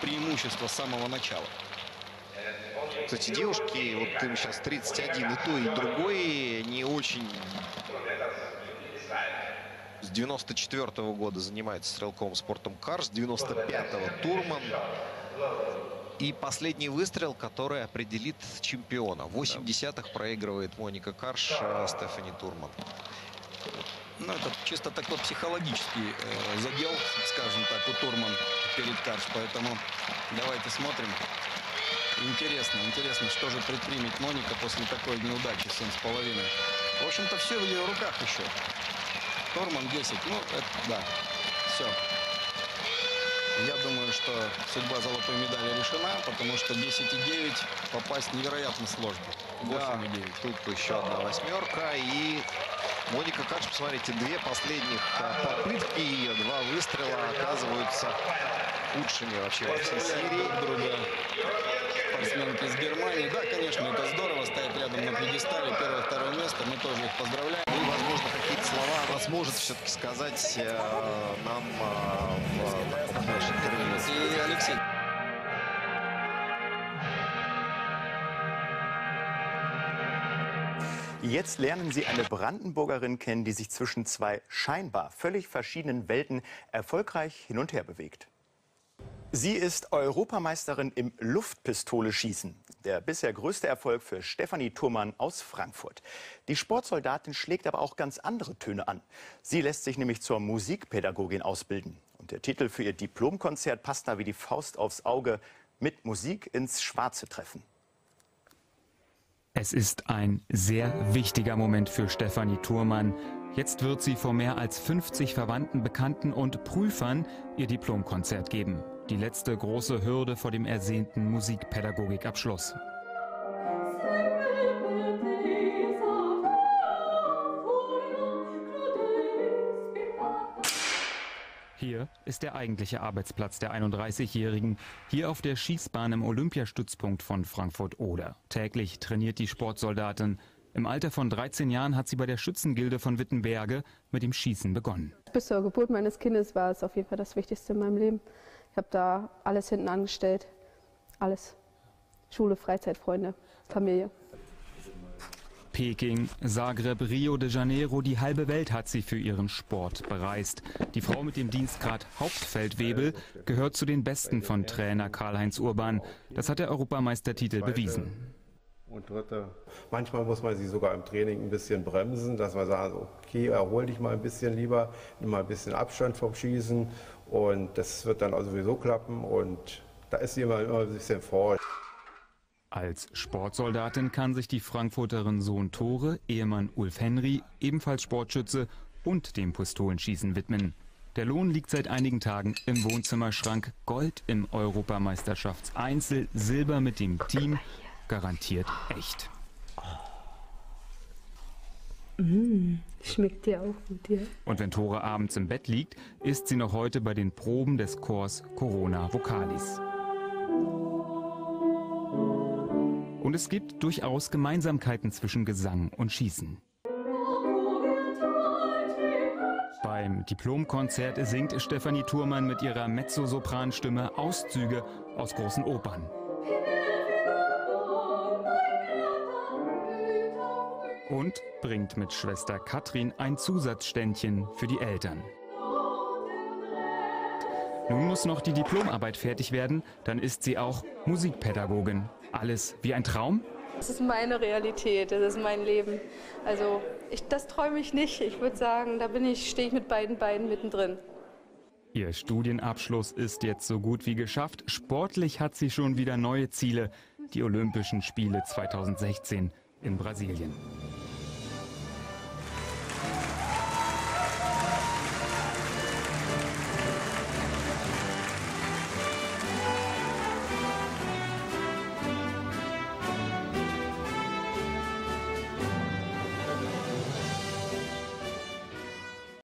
преимущество с самого начала. Кстати, девушки, вот им сейчас 31, и то, и другой не очень с 94 -го года занимается стрелковым спортом Карс, 95-го Турман. И последний выстрел, который определит чемпиона. 80-х проигрывает Моника Карш э, Стефани Турман. Ну, это чисто такой психологический э, задел, скажем так, у Турман перед Карш. Поэтому давайте смотрим. Интересно, интересно, что же предпримет Моника после такой неудачи 7,5. В общем-то, все в ее руках еще. Торман 10. Ну, это, да, все. Я думаю, что судьба золотой медали решена, потому что 10,9 попасть невероятно сложно. 8,9. Тут еще одна восьмерка. И Моника Карш, посмотрите, две последних а, попытки ее, два выстрела оказываются худшими вообще во всей серии. Друга спортсменки из Германии. Да, конечно, это здорово стоять рядом на пьедестале. Первое, второе место. Мы тоже их поздравляем. Ну, и, возможно, какие-то слова она сможет все-таки сказать э, нам э, в, в нашем интервью. И Алексей. Jetzt lernen Sie eine Brandenburgerin kennen, die sich zwischen zwei scheinbar völlig verschiedenen Welten erfolgreich hin und her bewegt. Sie ist Europameisterin im Luftpistole-Schießen. Der bisher größte Erfolg für Stefanie Thurmann aus Frankfurt. Die Sportsoldatin schlägt aber auch ganz andere Töne an. Sie lässt sich nämlich zur Musikpädagogin ausbilden. Und der Titel für ihr Diplomkonzert passt da wie die Faust aufs Auge. Mit Musik ins Schwarze treffen. Es ist ein sehr wichtiger Moment für Stefanie Thurmann. Jetzt wird sie vor mehr als 50 Verwandten, Bekannten und Prüfern ihr Diplomkonzert geben. Die letzte große Hürde vor dem ersehnten Musikpädagogikabschluss. Hier ist der eigentliche Arbeitsplatz der 31-Jährigen, hier auf der Schießbahn im Olympiastützpunkt von Frankfurt-Oder. Täglich trainiert die Sportsoldatin. Im Alter von 13 Jahren hat sie bei der Schützengilde von Wittenberge mit dem Schießen begonnen. Bis zur Geburt meines Kindes war es auf jeden Fall das Wichtigste in meinem Leben. Ich habe da alles hinten angestellt. Alles. Schule, Freizeit, Freunde, Familie. Peking, Zagreb, Rio de Janeiro, die halbe Welt hat sie für ihren Sport bereist. Die Frau mit dem Dienstgrad Hauptfeldwebel gehört zu den Besten von Trainer Karl-Heinz Urban. Das hat der Europameistertitel bewiesen. Und dritte. Manchmal muss man sie sogar im Training ein bisschen bremsen, dass man sagt, okay, erhol dich mal ein bisschen lieber, nimm mal ein bisschen Abstand vom Schießen und das wird dann auch sowieso klappen und da ist sie immer, immer ein bisschen vor. Als Sportsoldatin kann sich die Frankfurterin Sohn Tore, Ehemann Ulf Henry, ebenfalls Sportschütze und dem Pistolenschießen widmen. Der Lohn liegt seit einigen Tagen im Wohnzimmerschrank. Gold im Europameisterschaftseinzel, Silber mit dem Team. Garantiert echt. Mmh, schmeckt dir auch gut, ja. Und wenn Tore abends im Bett liegt, ist sie noch heute bei den Proben des Chors Corona Vocalis. Und es gibt durchaus Gemeinsamkeiten zwischen Gesang und Schießen. Beim Diplomkonzert singt Stefanie Thurmann mit ihrer Mezzosopranstimme Auszüge aus großen Opern. Und bringt mit Schwester Katrin ein Zusatzständchen für die Eltern. Nun muss noch die Diplomarbeit fertig werden, dann ist sie auch Musikpädagogin. Alles wie ein Traum? Das ist meine Realität, das ist mein Leben. Also ich, das träume ich nicht. Ich würde sagen, da bin ich, stehe ich mit beiden Beinen mittendrin. Ihr Studienabschluss ist jetzt so gut wie geschafft. Sportlich hat sie schon wieder neue Ziele. Die Olympischen Spiele 2016 in Brasilien.